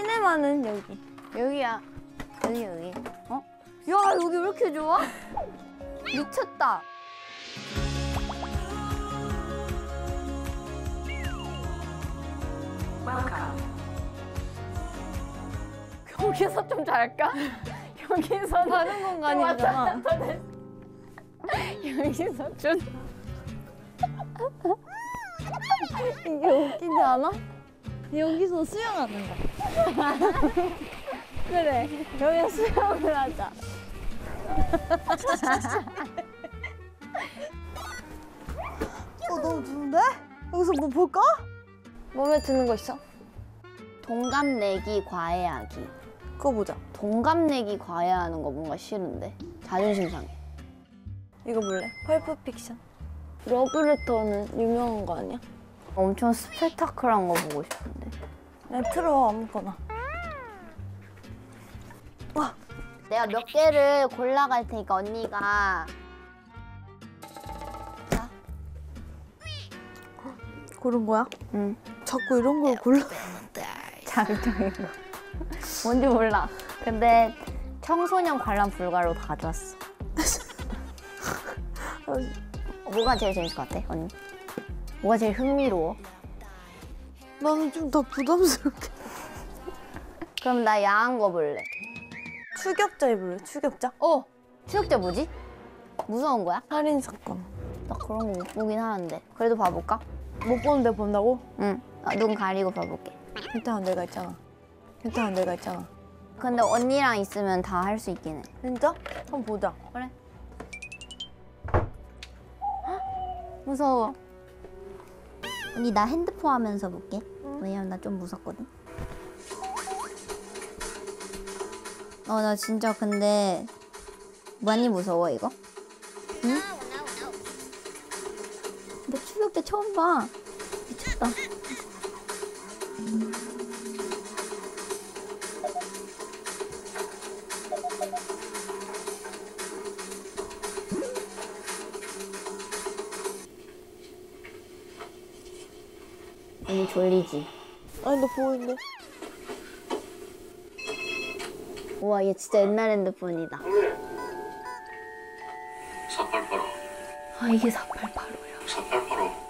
많은 여기. 여기야. 여기 여기. 어? 야 여기 왜 이렇게 좋아? 미쳤다. 여기서 좀 잘까? 여기서 다른 공간이잖아. 여기서 좀 이게 웃기지 않아? 여기서 수영하는 거. 그래. 여기서 수영을 하자. 어 너무 좋은데? 여기서 뭐 볼까? 몸에 드는 거 있어? 동갑 내기 과외하기. 그거 보자. 동갑 내기 과외하는 거 뭔가 싫은데 자존심 상해. 이거 볼래? 펄프 픽션. 러브레터는 유명한 거 아니야? 엄청 스펙타클한 거 보고 싶은데. 그냥 틀어 아무거나. 내가 몇 개를 골라갈 테니까 언니가 고른 거야? 응 자꾸 이런 걸 골라. 자극적인 거 뭔지 몰라. 근데 청소년 관람 불가로 다 가져왔어. 뭐가 제일 재밌을 것 같아 언니? 뭐가 제일 흥미로워? 나는 좀 더 부담스럽게. 그럼 나 야한 거 볼래. 추격자 입을래? 추격자? 어 추격자 뭐지? 무서운 거야? 살인 사건. 나 그런 거 못 보긴 하는데 그래도 봐볼까? 못 보는데 본다고? 응. 아, 눈 가리고 봐볼게. 일단은 내가 있잖아. 일단은 내가 있잖아. 근데 언니랑 있으면 다 할 수 있긴 해. 진짜? 한번 보자. 그래. 무서워. 언니 나 핸드폰 하면서 볼게. 왜냐면 나 좀 무섭거든. 어 나 진짜 근데 많이 무서워 이거. 응? 근데 추격 때 처음 봐. 미쳤다. 언 니 졸리지? 아니 너 있네. 우와 얘 진짜 옛날 핸드폰이다. 4885 아 이게 4885야. 4885